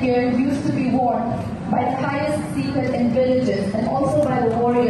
gear used to be worn by the highest seated in villages and also by the warriors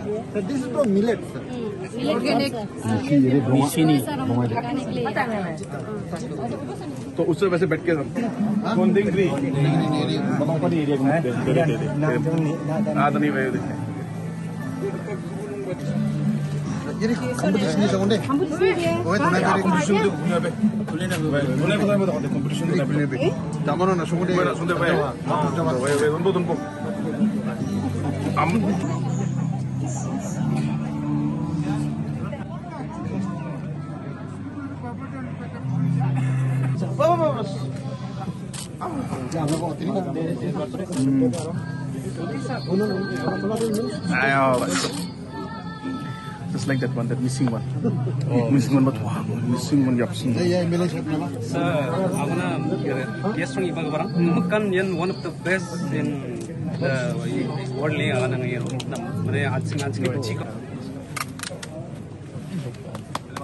को This is from millet. sir. तो उससे वैसे बैठ के कौन देख रही हाँ तो नहीं भाई देखते Jadi competition ni sa unde. Oh, ito na dari competition tu. उन्हें पता है बताओ competition Pilih pilih pilih. Tama na sa unde. मेरा सुनते भाई भाई भाई उनको तुमको हम 음. Ayo, Just like that one, that missing one. Oh, missing one, but wow, missing one, yep. Sir, I wanna guess from Ibang Barang. Mukkan yan one of the best in the world. I want to get a chicken.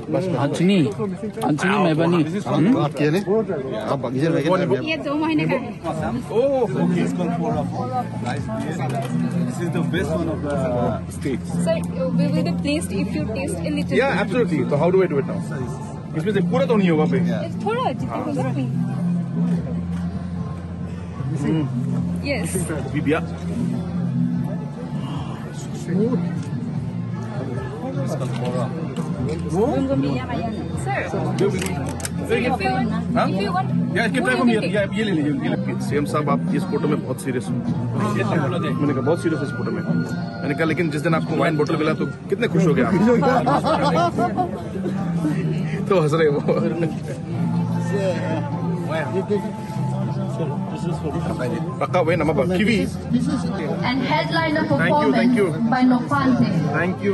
अंचनी अंचनी मैबानी आप किया नहीं? आप बाकी जगह लगे ये दो महीने का है This one for a nice This is the best one of the states. Sir we will be pleased if you taste a little या एब्सोल्युटली तो how do I do it now इसमें से पूरा तो नहीं होगा भाई bit. थोड़ा जितना होगा ना yes Bibiya sir if you या ले लीजिए सीएम साहब आप इस फ़ोटो में बहुत सीरियस हो मैंने कहा बहुत सीरियस इस फ़ोटो में। मैंने कहा लेकिन जिस दिन आपको वाइन बोतल मिला तो कितने खुश हो गए आप? तो हंस रहे वो। पक्का वही नमक किवी And headliner Thank you, thank you. by Nofante. Thank you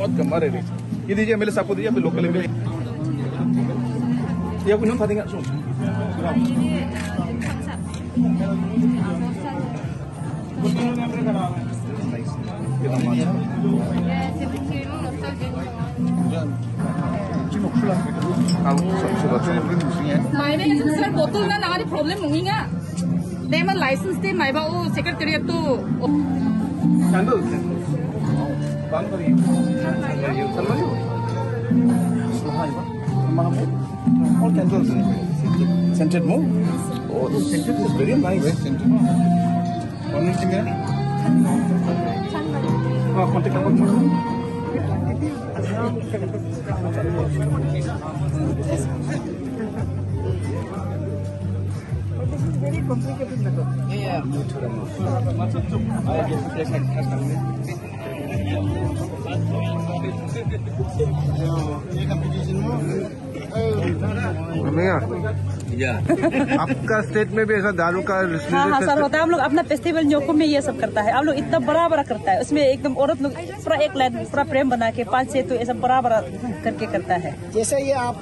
बहुत कमाल है ये दीजिए साथ को दीजिए फिर लोकल में। ये आपको नहीं देंगे सुन सर बोतल ना नारी प्रॉब्लम होगी ना दे मैं लाइसेंस दे मायबा ओ सेक्रेटरीट तो Paano ba Oh, Yeah, yeah. आपका स्टेट में भी ऐसा दारू का हाँ हाँ सर होता है। हम लोग अपना फेस्टिवल न्योको में ये सब करता है। हम लोग इतना बड़ा बड़ा करता है। उसमें एकदम औरत लोग पूरा एक लाइन पूरा प्रेम बना के पाँच छह तो ऐसा बड़ा बड़ा करके करता है। जैसे ये आप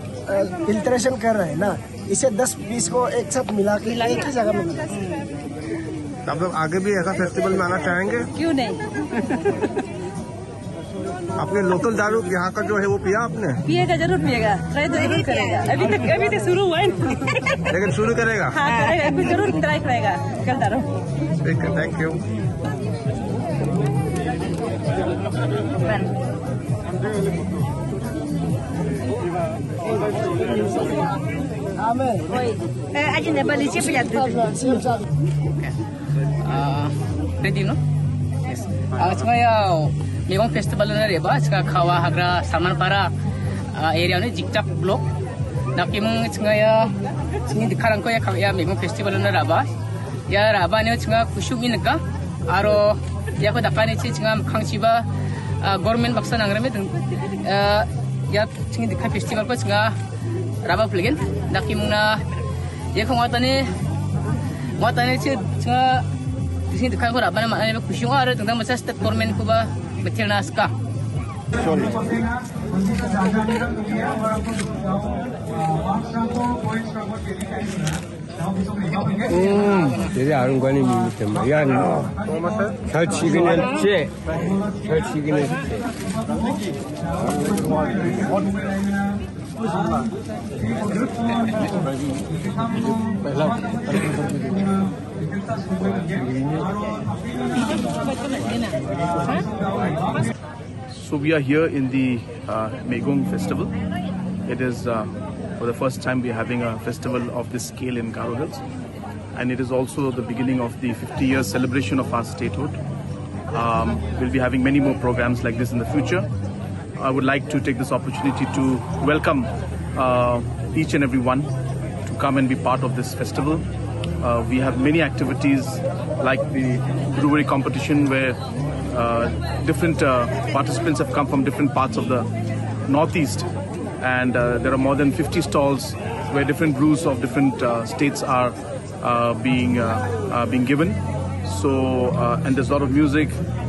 फिल्ट्रेशन कर रहे हैं ना इसे दस बीस को एक साथ मिला के एक ही जगह में आप लोग आगे भी ऐसा फेस्टिवल में आना चाहेंगे? क्यों नहीं? आपने लोकल दारू यहाँ का जो है वो पिया आपने? पिएगा ज़रूर पिएगा। ट्राई तो ज़रूर करेगा। अभी तक अभी तक शुरू हुआ है। लेकिन शुरू करेगा? हाँ अभी ज़रूर ट्राई करेगा। कल दारू ठीक है thank you ya Lebang festival ini ya, bahas kah khawa hagra saman para uh, area ini jikcap blok. Nah, kimu cengah ya, cengi kau ya kah ya lebang festival ini raba. Ya raba ini cengah khusyuk ini. Aro ya aku dapat ini cengah kangsi ba uh, government baksa nangre me uh, ya cengi dikar festival kau cengah raba pelikin. Nah, kimu na ya kau ngata ni. Ngata ni cengah di sini kau raba ni mana lebang khusyuk aro tentang masa step government kau bah 베테나스카 음, 되게 아름관이기 때문에. 야, 너. 잘 치기는 지. 잘 치기는 지. So we are here in the uh, Me'gong Festival. It is uh, for the first time we are having a festival of this scale in Garo Hills, and it is also the beginning of the 50-year celebration of our statehood. Um, we'll be having many more programs like this in the future. I would like to take this opportunity to welcome uh, each and every one to come and be part of this festival. Uh, we have many activities like the brewery competition where uh, different uh, participants have come from different parts of the northeast. And uh, there are more than 50 stalls where different brews of different uh, states are uh, being being given. So and there's a lot of music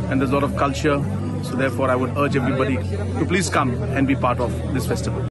and there's a lot of culture. So therefore i would urge everybody to please come and be part of this festival